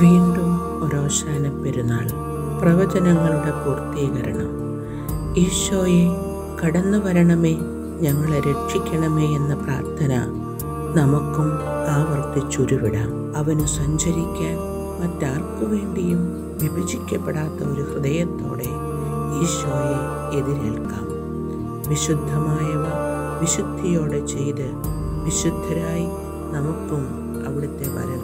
വീണ്ടും ഒരോശാന പെരുന്നാൾ പ്രവചനങ്ങളുടെ പൂർത്തീകരണം. ഈശോയെ കടന്നു വരണമേ ഞങ്ങളെ രക്ഷിക്കണമേ എന്ന പ്രാർത്ഥന നമുക്കും ആവർത്തിച്ചുരുവിടാം. അവന് സഞ്ചരിക്കാൻ മറ്റാർക്കു വേണ്ടിയും വിഭജിക്കപ്പെടാത്ത ഒരു ഹൃദയത്തോടെ ഈശോയെ എതിരേൽക്കാം. വിശുദ്ധമായവ വിശുദ്ധിയോടെ ചെയ്ത് വിശുദ്ധരായി നമുക്കും അവിടുത്തെ വരം